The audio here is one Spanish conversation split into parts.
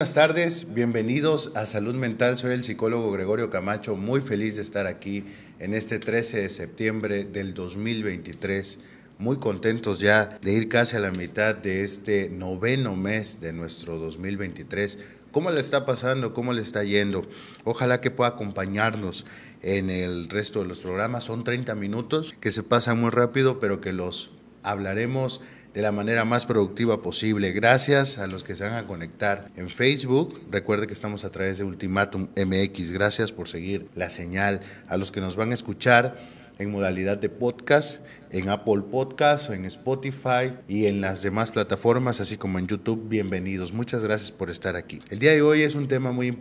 Buenas tardes, bienvenidos a Salud Mental. Soy el psicólogo Gregorio Camacho, muy feliz de estar aquí en este 13 de septiembre del 2023. Muy contentos ya de ir casi a la mitad de este noveno mes de nuestro 2023. ¿Cómo le está pasando? ¿Cómo le está yendo? Ojalá que pueda acompañarnos en el resto de los programas. Son 30 minutos que se pasan muy rápido, pero que los hablaremos de la manera más productiva posible. Gracias a los que se van a conectar en Facebook. Recuerde que estamos a través de Ultimatum MX. Gracias por seguir la señal. A los que nos van a escuchar en modalidad de podcast, en Apple Podcast, en Spotify y en las demás plataformas, así como en YouTube. Bienvenidos. Muchas gracias por estar aquí. El día de hoy es un tema muy,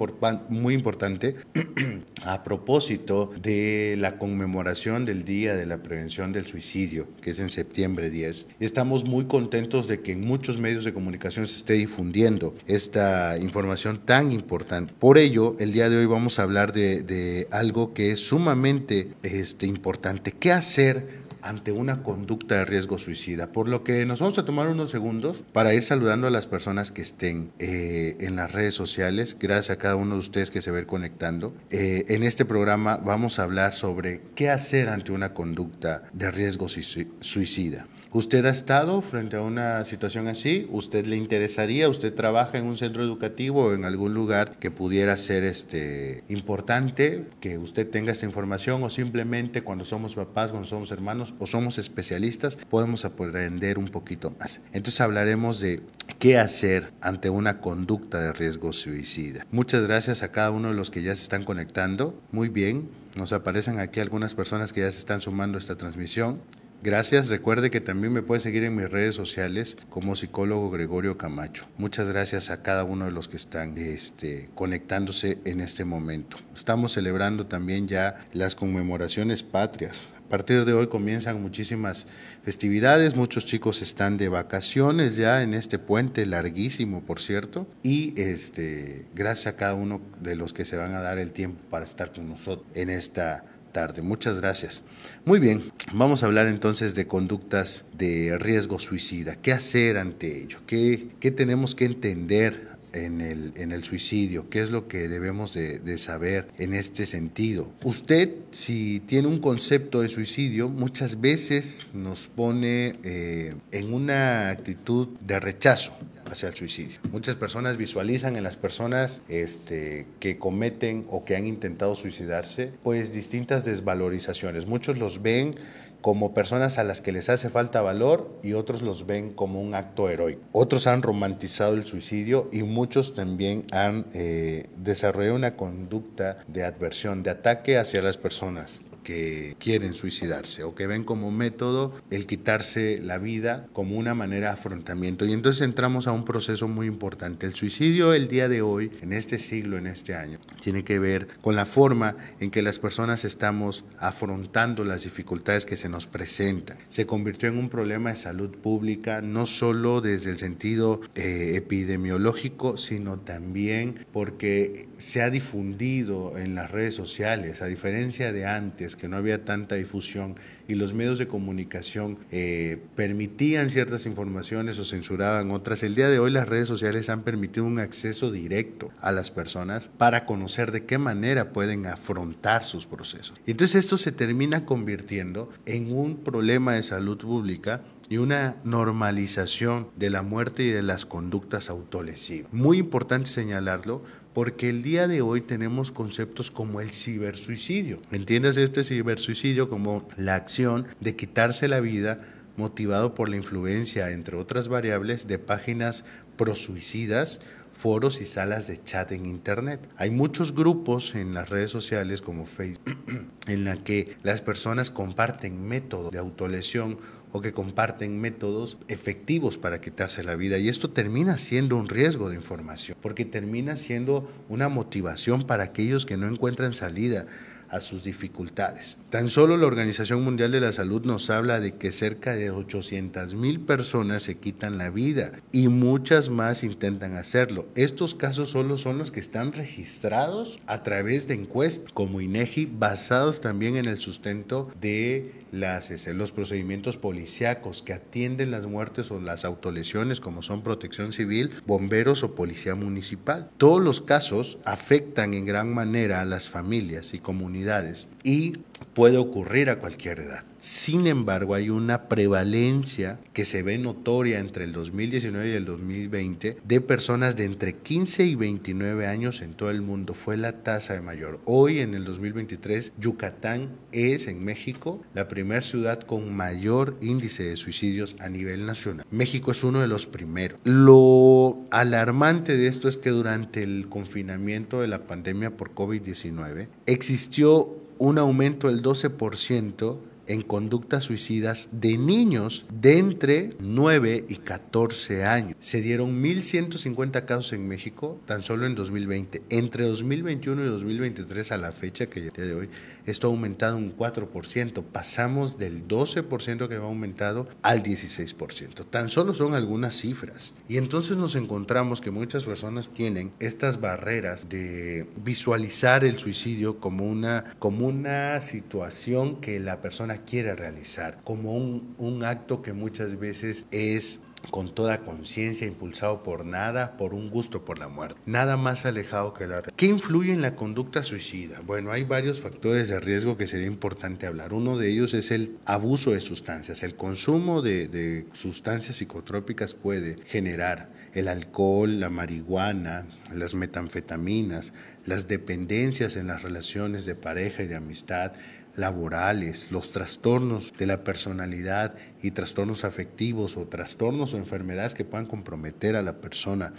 muy importante a propósito de la conmemoración del Día de la Prevención del Suicidio, que es en septiembre 10. Estamos muy contentos de que en muchos medios de comunicación se esté difundiendo esta información tan importante. Por ello, el día de hoy vamos a hablar de, de algo que es sumamente este, importante ¿Qué hacer ante una conducta de riesgo suicida? Por lo que nos vamos a tomar unos segundos para ir saludando a las personas que estén eh, en las redes sociales. Gracias a cada uno de ustedes que se va conectando. Eh, en este programa vamos a hablar sobre qué hacer ante una conducta de riesgo suicida. ¿Usted ha estado frente a una situación así? ¿Usted le interesaría? ¿Usted trabaja en un centro educativo o en algún lugar que pudiera ser este, importante que usted tenga esta información o simplemente cuando somos papás, cuando somos hermanos o somos especialistas podemos aprender un poquito más? Entonces hablaremos de qué hacer ante una conducta de riesgo suicida. Muchas gracias a cada uno de los que ya se están conectando. Muy bien, nos aparecen aquí algunas personas que ya se están sumando a esta transmisión. Gracias, recuerde que también me puede seguir en mis redes sociales como psicólogo Gregorio Camacho. Muchas gracias a cada uno de los que están este, conectándose en este momento. Estamos celebrando también ya las conmemoraciones patrias. A partir de hoy comienzan muchísimas festividades, muchos chicos están de vacaciones ya en este puente larguísimo, por cierto, y este, gracias a cada uno de los que se van a dar el tiempo para estar con nosotros en esta tarde. Muchas gracias. Muy bien, vamos a hablar entonces de conductas de riesgo suicida. ¿Qué hacer ante ello? ¿Qué, qué tenemos que entender en el, en el, suicidio, qué es lo que debemos de, saber en este sentido. Usted, si tiene un concepto de suicidio, muchas veces nos pone eh, en una actitud de rechazo hacia el suicidio. Muchas personas visualizan en las personas este, que cometen o que han intentado suicidarse, pues distintas desvalorizaciones. Muchos los ven como personas a las que les hace falta valor y otros los ven como un acto heroico. Otros han romantizado el suicidio y muchos también han eh, desarrollado una conducta de adversión, de ataque hacia las personas que quieren suicidarse o que ven como método el quitarse la vida como una manera de afrontamiento. Y entonces entramos a un proceso muy importante. El suicidio el día de hoy, en este siglo, en este año, tiene que ver con la forma en que las personas estamos afrontando las dificultades que se nos presentan. Se convirtió en un problema de salud pública, no solo desde el sentido eh, epidemiológico, sino también porque se ha difundido en las redes sociales, a diferencia de antes, que no había tanta difusión y los medios de comunicación eh, permitían ciertas informaciones o censuraban otras. El día de hoy las redes sociales han permitido un acceso directo a las personas para conocer de qué manera pueden afrontar sus procesos. Y entonces esto se termina convirtiendo en un problema de salud pública y una normalización de la muerte y de las conductas autolesivas. Muy importante señalarlo porque el día de hoy tenemos conceptos como el cibersuicidio. Entiendes este cibersuicidio como la acción de quitarse la vida motivado por la influencia, entre otras variables, de páginas prosuicidas, foros y salas de chat en Internet. Hay muchos grupos en las redes sociales como Facebook en la que las personas comparten métodos de autolesión o que comparten métodos efectivos para quitarse la vida. Y esto termina siendo un riesgo de información, porque termina siendo una motivación para aquellos que no encuentran salida a sus dificultades. Tan solo la Organización Mundial de la Salud nos habla de que cerca de 800 mil personas se quitan la vida y muchas más intentan hacerlo. Estos casos solo son los que están registrados a través de encuestas como INEGI, basados también en el sustento de las, este, los procedimientos policíacos que atienden las muertes o las autolesiones como son protección civil, bomberos o policía municipal. Todos los casos afectan en gran manera a las familias y comunidades y puede ocurrir a cualquier edad. Sin embargo, hay una prevalencia que se ve notoria entre el 2019 y el 2020 de personas de entre 15 y 29 años en todo el mundo. Fue la tasa de mayor. Hoy, en el 2023, Yucatán es en México la primera ciudad con mayor índice de suicidios a nivel nacional. México es uno de los primeros. Lo alarmante de esto es que durante el confinamiento de la pandemia por COVID-19 existió un aumento del 12% en conductas suicidas de niños de entre 9 y 14 años. Se dieron 1.150 casos en México tan solo en 2020. Entre 2021 y 2023 a la fecha que de hoy, esto ha aumentado un 4%. Pasamos del 12% que ha aumentado al 16%. Tan solo son algunas cifras. Y entonces nos encontramos que muchas personas tienen estas barreras de visualizar el suicidio como una, como una situación que la persona quiere realizar, como un, un acto que muchas veces es con toda conciencia, impulsado por nada, por un gusto por la muerte. Nada más alejado que la... ¿Qué influye en la conducta suicida? Bueno, hay varios factores de riesgo que sería importante hablar. Uno de ellos es el abuso de sustancias. El consumo de, de sustancias psicotrópicas puede generar el alcohol, la marihuana, las metanfetaminas, las dependencias en las relaciones de pareja y de amistad, laborales, los trastornos de la personalidad y trastornos afectivos o trastornos o enfermedades que puedan comprometer a la persona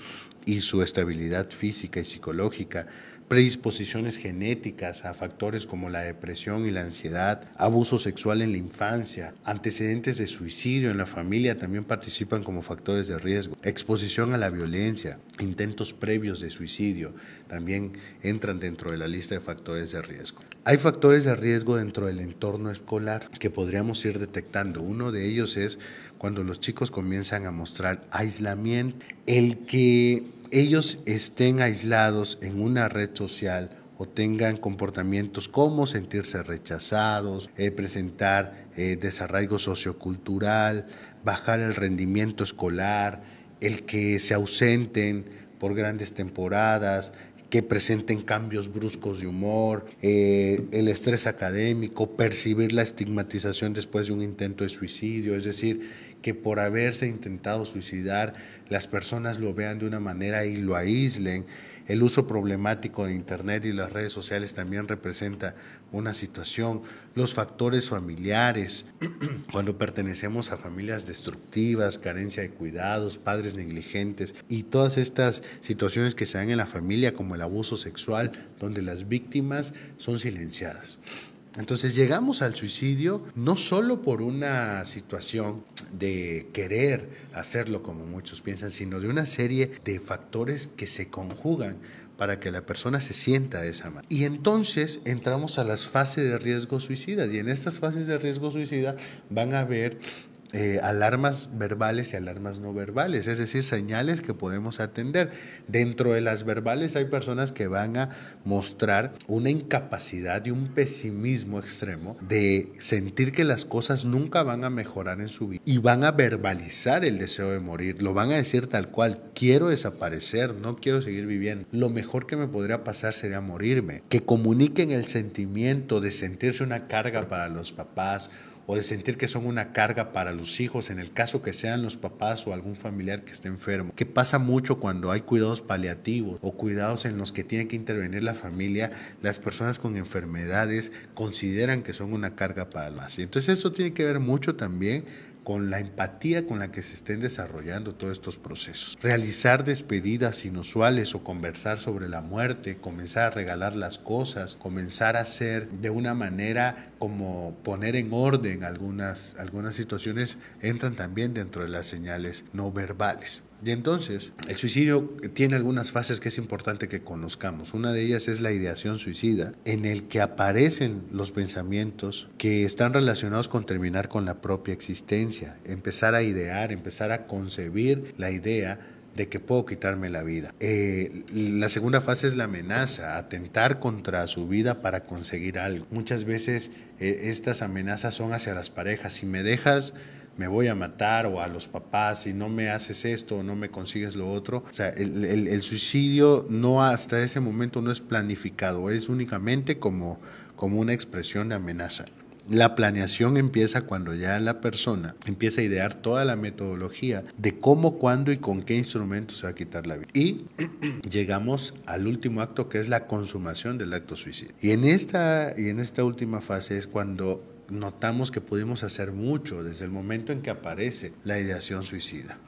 y su estabilidad física y psicológica, predisposiciones genéticas a factores como la depresión y la ansiedad, abuso sexual en la infancia, antecedentes de suicidio en la familia también participan como factores de riesgo, exposición a la violencia, intentos previos de suicidio también entran dentro de la lista de factores de riesgo. Hay factores de riesgo dentro del entorno escolar que podríamos ir detectando. Uno de ellos es cuando los chicos comienzan a mostrar aislamiento, el que ellos estén aislados en una red social o tengan comportamientos como sentirse rechazados, eh, presentar eh, desarraigo sociocultural, bajar el rendimiento escolar, el que se ausenten por grandes temporadas, que presenten cambios bruscos de humor, eh, el estrés académico, percibir la estigmatización después de un intento de suicidio, es decir, que por haberse intentado suicidar las personas lo vean de una manera y lo aíslen. El uso problemático de Internet y las redes sociales también representa una situación. Los factores familiares, cuando pertenecemos a familias destructivas, carencia de cuidados, padres negligentes y todas estas situaciones que se dan en la familia como el abuso sexual, donde las víctimas son silenciadas. Entonces llegamos al suicidio no solo por una situación de querer hacerlo como muchos piensan, sino de una serie de factores que se conjugan para que la persona se sienta de esa manera. Y entonces entramos a las fases de riesgo suicida y en estas fases de riesgo suicida van a haber eh, alarmas verbales y alarmas no verbales, es decir, señales que podemos atender. Dentro de las verbales hay personas que van a mostrar una incapacidad y un pesimismo extremo de sentir que las cosas nunca van a mejorar en su vida y van a verbalizar el deseo de morir, lo van a decir tal cual, quiero desaparecer, no quiero seguir viviendo, lo mejor que me podría pasar sería morirme, que comuniquen el sentimiento de sentirse una carga para los papás o de sentir que son una carga para los hijos, en el caso que sean los papás o algún familiar que esté enfermo, que pasa mucho cuando hay cuidados paliativos o cuidados en los que tiene que intervenir la familia, las personas con enfermedades consideran que son una carga para las. Entonces esto tiene que ver mucho también con la empatía con la que se estén desarrollando todos estos procesos. Realizar despedidas inusuales o conversar sobre la muerte, comenzar a regalar las cosas, comenzar a hacer de una manera como poner en orden algunas, algunas situaciones, entran también dentro de las señales no verbales. Y entonces, el suicidio tiene algunas fases que es importante que conozcamos. Una de ellas es la ideación suicida, en el que aparecen los pensamientos que están relacionados con terminar con la propia existencia, empezar a idear, empezar a concebir la idea de que puedo quitarme la vida. Eh, la segunda fase es la amenaza, atentar contra su vida para conseguir algo. Muchas veces eh, estas amenazas son hacia las parejas. Si me dejas, me voy a matar o a los papás, si no me haces esto o no me consigues lo otro. O sea, el, el, suicidio no hasta ese momento no es planificado, es únicamente como, como una expresión de amenaza. La planeación empieza cuando ya la persona empieza a idear toda la metodología de cómo, cuándo y con qué instrumentos se va a quitar la vida. Y llegamos al último acto que es la consumación del acto suicida. Y en esta, y en esta última fase es cuando notamos que pudimos hacer mucho desde el momento en que aparece la ideación suicida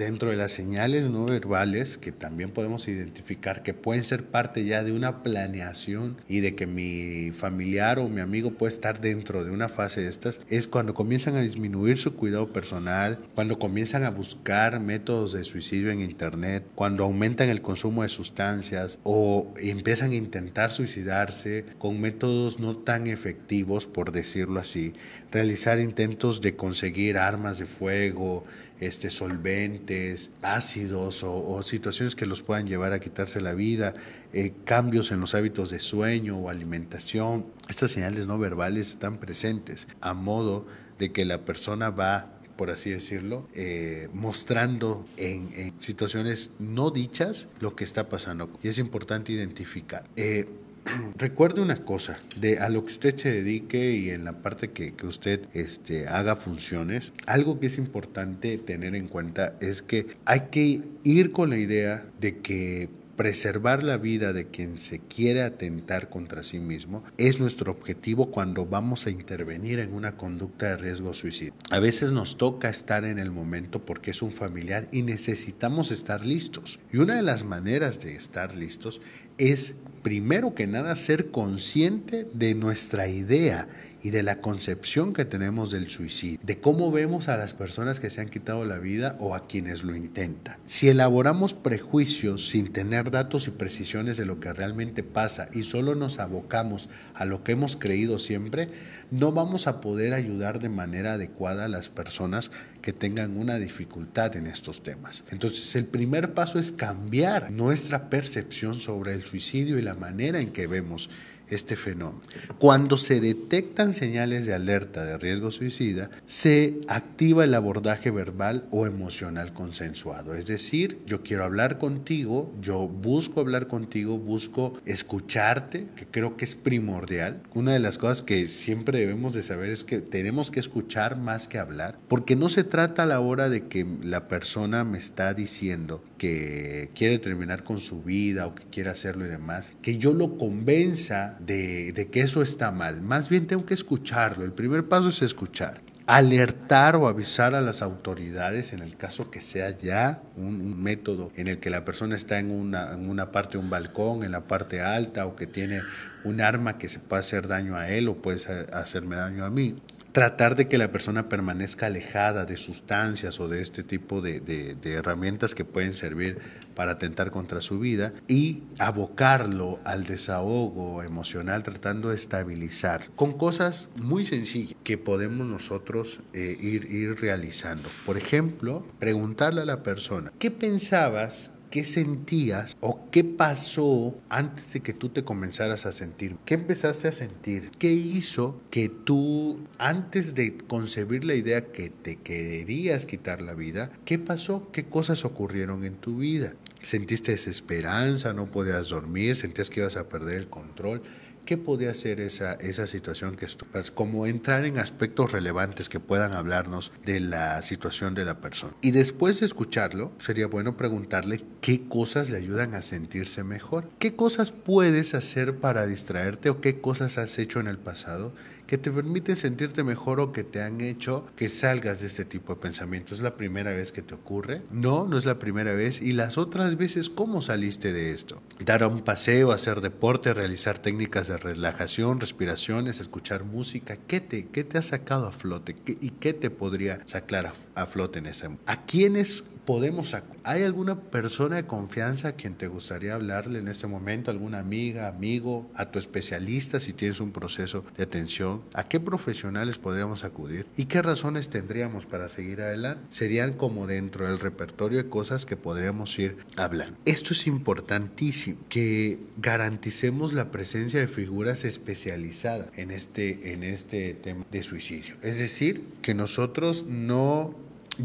dentro de las señales no verbales que también podemos identificar que pueden ser parte ya de una planeación y de que mi familiar o mi amigo puede estar dentro de una fase de estas, es cuando comienzan a disminuir su cuidado personal, cuando comienzan a buscar métodos de suicidio en internet, cuando aumentan el consumo de sustancias o empiezan a intentar suicidarse con métodos no tan efectivos, por decirlo así, realizar intentos de conseguir armas de fuego, este, solventes, ácidos o, situaciones que los puedan llevar a quitarse la vida, eh, cambios en los hábitos de sueño o alimentación. Estas señales no verbales están presentes a modo de que la persona va por así decirlo, eh, mostrando en, situaciones no dichas lo que está pasando. Y es importante identificar. Eh, recuerde una cosa, de a lo que usted se dedique y en la parte que, que, usted este, haga funciones, algo que es importante tener en cuenta es que hay que ir con la idea de que preservar la vida de quien se quiere atentar contra sí mismo es nuestro objetivo cuando vamos a intervenir en una conducta de riesgo suicidio. A veces nos toca estar en el momento porque es un familiar y necesitamos estar listos. Y una de las maneras de estar listos es primero que nada, ser consciente de nuestra idea y de la concepción que tenemos del suicidio, de cómo vemos a las personas que se han quitado la vida o a quienes lo intentan. Si elaboramos prejuicios sin tener datos y precisiones de lo que realmente pasa y solo nos abocamos a lo que hemos creído siempre, no vamos a poder ayudar de manera adecuada a las personas que tengan una dificultad en estos temas. Entonces, el primer paso es cambiar nuestra percepción sobre el suicidio y la manera en que vemos este fenómeno. Cuando se detectan señales de alerta de riesgo suicida, se activa el abordaje verbal o emocional consensuado. Es decir, yo quiero hablar contigo, yo busco hablar contigo, busco escucharte, que creo que es primordial. Una de las cosas que siempre debemos de saber es que tenemos que escuchar más que hablar, porque no se trata a la hora de que la persona me está diciendo que quiere terminar con su vida o que quiere hacerlo y demás, que yo lo convenza de, que eso está mal. Más bien tengo que escucharlo. El primer paso es escuchar alertar o avisar a las autoridades en el caso que sea ya un, método en el que la persona está en una, en una, parte de un balcón, en la parte alta o que tiene un arma que se puede hacer daño a él o puede hacerme daño a mí tratar de que la persona permanezca alejada de sustancias o de este tipo de, herramientas que pueden servir para atentar contra su vida y abocarlo al desahogo emocional tratando de estabilizar con cosas muy sencillas que podemos nosotros eh, ir, ir realizando. Por ejemplo, preguntarle a la persona, ¿qué pensabas ¿Qué sentías o qué pasó antes de que tú te comenzaras a sentir? ¿Qué empezaste a sentir? ¿Qué hizo que tú, antes de concebir la idea que te querías quitar la vida, qué pasó? ¿Qué cosas ocurrieron en tu vida? ¿Sentiste desesperanza? ¿No podías dormir? ¿Sentías que ibas a perder el control? ¿Qué podía ser esa, esa situación que pues, como entrar en aspectos relevantes que puedan hablarnos de la situación de la persona? Y después de escucharlo, sería bueno preguntarle qué cosas le ayudan a sentirse mejor. ¿Qué cosas puedes hacer para distraerte o qué cosas has hecho en el pasado que te permiten sentirte mejor o que te han hecho que salgas de este tipo de pensamiento. ¿Es la primera vez que te ocurre? No, no es la primera vez. ¿Y las otras veces cómo saliste de esto? Dar un paseo, hacer deporte, realizar técnicas de relajación, respiraciones, escuchar música. ¿Qué te, qué te ha sacado a flote? ¿Y qué te podría sacar a, flote en este momento? ¿A quiénes podemos... ¿Hay alguna persona de confianza a quien te gustaría hablarle en este momento? ¿Alguna amiga, amigo, a tu especialista si tienes un proceso de atención? ¿A qué profesionales podríamos acudir? ¿Y qué razones tendríamos para seguir adelante? Serían como dentro del repertorio de cosas que podríamos ir hablando. Esto es importantísimo, que garanticemos la presencia de figuras especializadas en este, en este tema de suicidio. Es decir, que nosotros no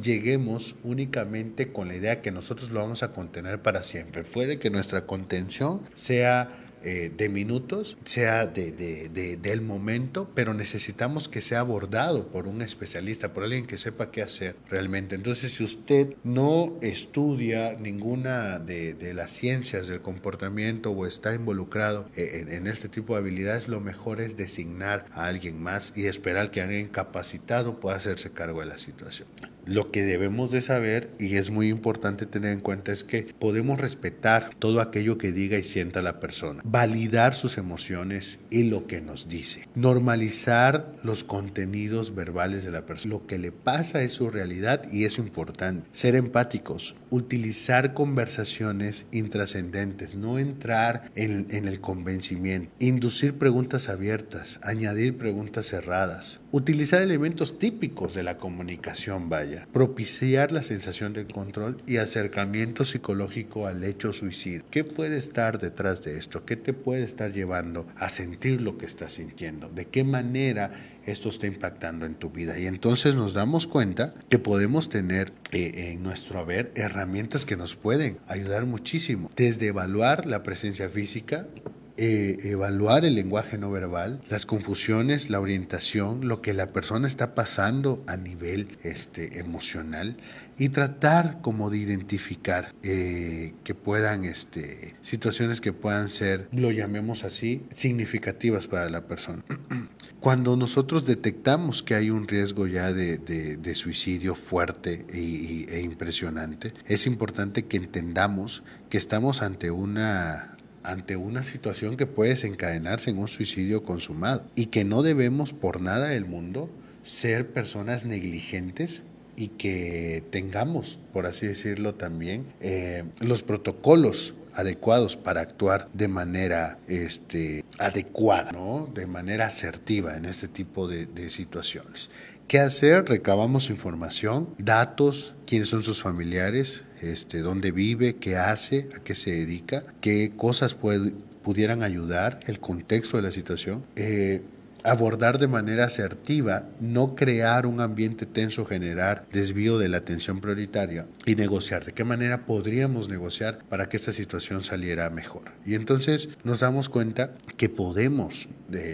lleguemos únicamente con la idea que nosotros lo vamos a contener para siempre. Puede que nuestra contención sea eh, de minutos, sea de, de, del momento, pero necesitamos que sea abordado por un especialista, por alguien que sepa qué hacer realmente. Entonces, si usted no estudia ninguna de, las ciencias del comportamiento o está involucrado eh, en, en, este tipo de habilidades, lo mejor es designar a alguien más y esperar que alguien capacitado pueda hacerse cargo de la situación. Lo que debemos de saber, y es muy importante tener en cuenta, es que podemos respetar todo aquello que diga y sienta la persona, validar sus emociones y lo que nos dice, normalizar los contenidos verbales de la persona. Lo que le pasa es su realidad y es importante. Ser empáticos, utilizar conversaciones intrascendentes, no entrar en, el convencimiento, inducir preguntas abiertas, añadir preguntas cerradas, utilizar elementos típicos de la comunicación, vaya propiciar la sensación de control y acercamiento psicológico al hecho suicidio. ¿Qué puede estar detrás de esto? ¿Qué te puede estar llevando a sentir lo que estás sintiendo? ¿De qué manera esto está impactando en tu vida? Y entonces nos damos cuenta que podemos tener eh, en nuestro haber herramientas que nos pueden ayudar muchísimo, desde evaluar la presencia física, eh, evaluar el lenguaje no verbal, las confusiones, la orientación, lo que la persona está pasando a nivel este, emocional y tratar como de identificar eh, que puedan, este, situaciones que puedan ser, lo llamemos así, significativas para la persona. Cuando nosotros detectamos que hay un riesgo ya de, suicidio fuerte e impresionante, es importante que entendamos que estamos ante una ante una situación que puede desencadenarse en un suicidio consumado y que no debemos por nada del mundo ser personas negligentes y que tengamos, por así decirlo también, eh, los protocolos adecuados para actuar de manera este, adecuada, de manera asertiva en este tipo de, de situaciones. ¿Qué hacer? Recabamos información, datos, quiénes son sus familiares, este, dónde vive, qué hace, a qué se dedica, qué cosas pudieran ayudar, el contexto de la situación. Eh, abordar de manera asertiva, no crear un ambiente tenso, generar desvío de la atención prioritaria y negociar. ¿De qué manera podríamos negociar para que esta situación saliera mejor? Y entonces nos damos cuenta que podemos,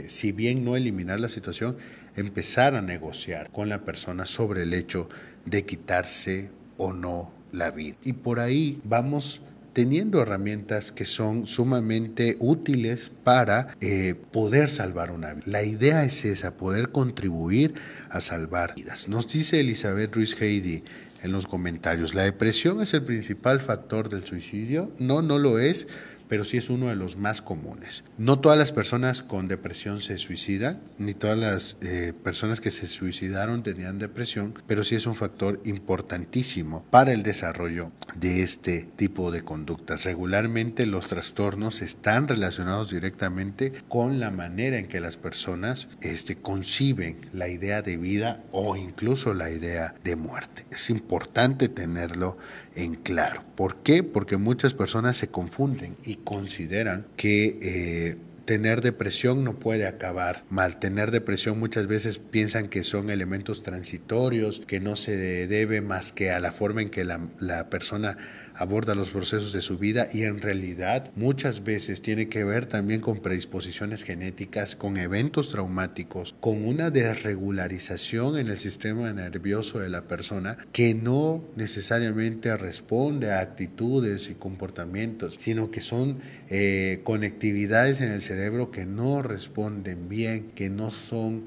si bien no eliminar la situación, empezar a negociar con la persona sobre el hecho de quitarse o no la vida. Y por ahí vamos teniendo herramientas que son sumamente útiles para eh, poder salvar una vida. La idea es esa, poder contribuir a salvar vidas. Nos dice Elizabeth Ruiz Heidi en los comentarios, ¿la depresión es el principal factor del suicidio? No, no lo es pero sí es uno de los más comunes. No todas las personas con depresión se suicidan, ni todas las eh, personas que se suicidaron tenían depresión, pero sí es un factor importantísimo para el desarrollo de este tipo de conductas. Regularmente los trastornos están relacionados directamente con la manera en que las personas este, conciben la idea de vida o incluso la idea de muerte. Es importante tenerlo en claro. ¿Por qué? Porque muchas personas se confunden y consideran que eh, tener depresión no puede acabar mal. Tener depresión muchas veces piensan que son elementos transitorios, que no se debe más que a la forma en que la, la persona aborda los procesos de su vida y en realidad muchas veces tiene que ver también con predisposiciones genéticas, con eventos traumáticos, con una desregularización en el sistema nervioso de la persona que no necesariamente responde a actitudes y comportamientos, sino que son eh, conectividades en el cerebro que no responden bien, que no son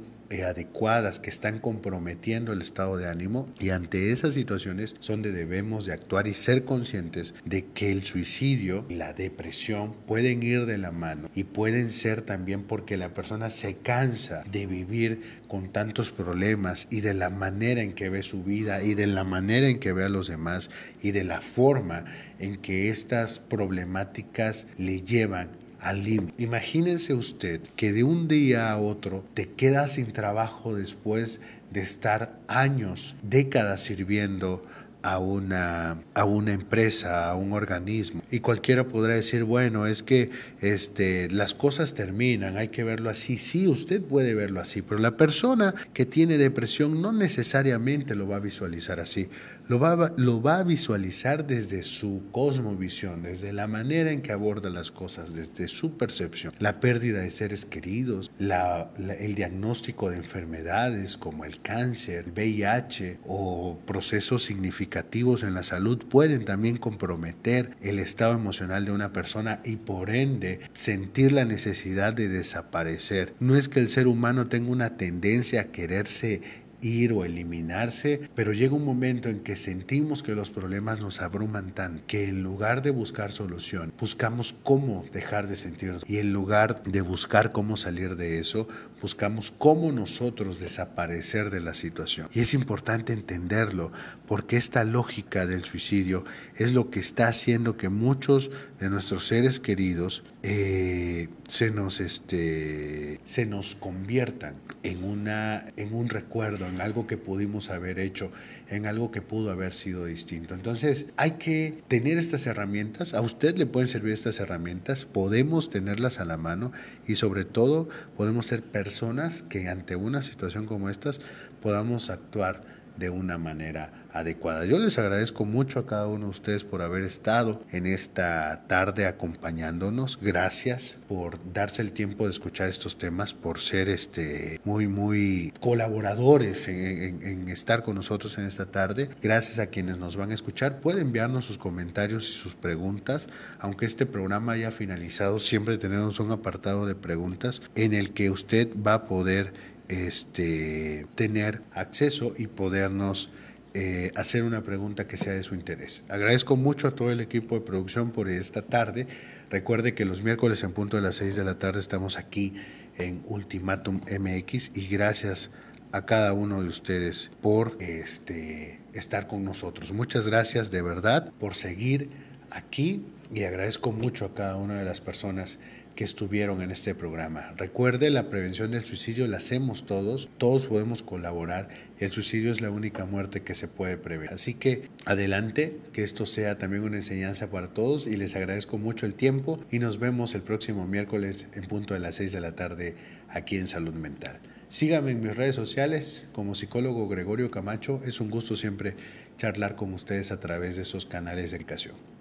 adecuadas que están comprometiendo el estado de ánimo y ante esas situaciones son donde debemos de actuar y ser conscientes de que el suicidio y la depresión pueden ir de la mano y pueden ser también porque la persona se cansa de vivir con tantos problemas y de la manera en que ve su vida y de la manera en que ve a los demás y de la forma en que estas problemáticas le llevan al límite. Imagínense usted que de un día a otro te quedas sin trabajo después de estar años, décadas sirviendo a una, a una empresa, a un organismo. Y cualquiera podrá decir, bueno, es que este, las cosas terminan, hay que verlo así. Sí, usted puede verlo así, pero la persona que tiene depresión no necesariamente lo va a visualizar así. Lo va, lo va a visualizar desde su cosmovisión, desde la manera en que aborda las cosas, desde su percepción. La pérdida de seres queridos, la, el diagnóstico de enfermedades como el cáncer, VIH o procesos significativos en la salud pueden también comprometer el estado emocional de una persona y por ende sentir la necesidad de desaparecer. No es que el ser humano tenga una tendencia a quererse ir o eliminarse, pero llega un momento en que sentimos que los problemas nos abruman tan que en lugar de buscar solución, buscamos cómo dejar de sentir y en lugar de buscar cómo salir de eso, buscamos cómo nosotros desaparecer de la situación. Y es importante entenderlo porque esta lógica del suicidio es lo que está haciendo que muchos de nuestros seres queridos eh, se, nos, este, se nos conviertan en, una, en un recuerdo, en algo que pudimos haber hecho, en algo que pudo haber sido distinto. Entonces hay que tener estas herramientas, a usted le pueden servir estas herramientas, podemos tenerlas a la mano y sobre todo podemos ser personas que ante una situación como estas podamos actuar de una manera adecuada. Yo les agradezco mucho a cada uno de ustedes por haber estado en esta tarde acompañándonos. Gracias por darse el tiempo de escuchar estos temas, por ser este, muy, muy colaboradores en, en estar con nosotros en esta tarde. Gracias a quienes nos van a escuchar. Puede enviarnos sus comentarios y sus preguntas. Aunque este programa haya finalizado, siempre tenemos un apartado de preguntas en el que usted va a poder este, tener acceso y podernos eh, hacer una pregunta que sea de su interés. Agradezco mucho a todo el equipo de producción por esta tarde. Recuerde que los miércoles en punto de las 6 de la tarde estamos aquí en Ultimatum MX y gracias a cada uno de ustedes por este, estar con nosotros. Muchas gracias de verdad por seguir aquí y agradezco mucho a cada una de las personas que estuvieron en este programa. Recuerde, la prevención del suicidio la hacemos todos, todos podemos colaborar. El suicidio es la única muerte que se puede prever. Así que adelante, que esto sea también una enseñanza para todos y les agradezco mucho el tiempo y nos vemos el próximo miércoles en punto de las 6 de la tarde aquí en Salud Mental. Síganme en mis redes sociales como psicólogo Gregorio Camacho. Es un gusto siempre charlar con ustedes a través de esos canales de educación.